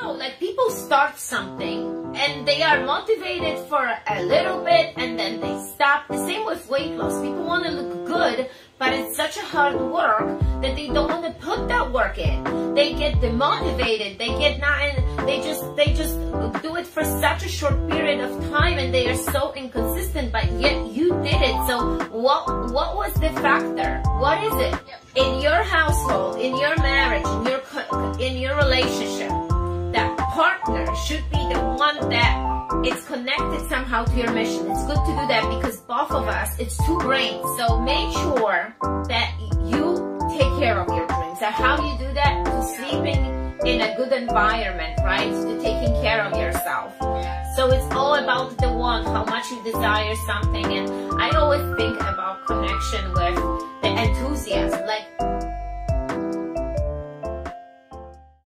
know, like people start something and they are motivated for a little bit and then they stop. The same with weight loss. People want to look good, but it's such a hard work that they don't want to put that work in. They get demotivated. They get not, they just they just do it for such a short period of time, and they are so inconsistent. But yet you did it. So what what was the factor? What is it in your household, in your marriage, in your in your relationship? Partner should be the one that it's connected somehow to your mission. It's good to do that because both of us, it's two brains. So make sure that you take care of your dreams. And how you do that? To sleeping in a good environment, right? To taking care of yourself. So it's all about the one, how much you desire something. And I always think about connection with the enthusiasm.